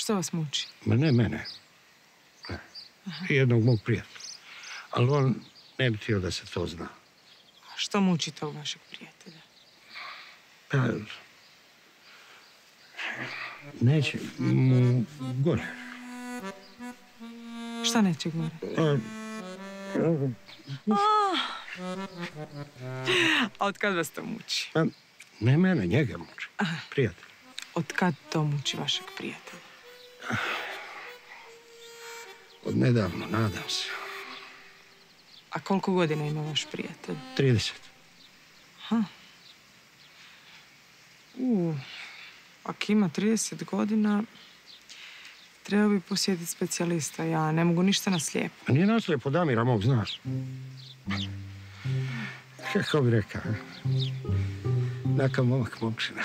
Što vas muči? Ma ne mene. Ne. I jednog mog prijatelja. Ali on ne bi htio da se to zna. Što muči tog vašeg prijatelja? Pa, neće mu gore. Šta neće gore? A, A od kad vas to muči? pa, ne mene, njega muči. Prijatelj. Od kad to muči vašeg prijatelja? Od nedavno, nadam se. A koliko godina ima vaš prijatelj? 30. U, ako ima 30 godina, treba bi posjetiti specijalista. Ja ne mogu ništa na slijepo. A nije naslijepo Damira mog, znaš. Kako bi rekao? Naka momak momčina.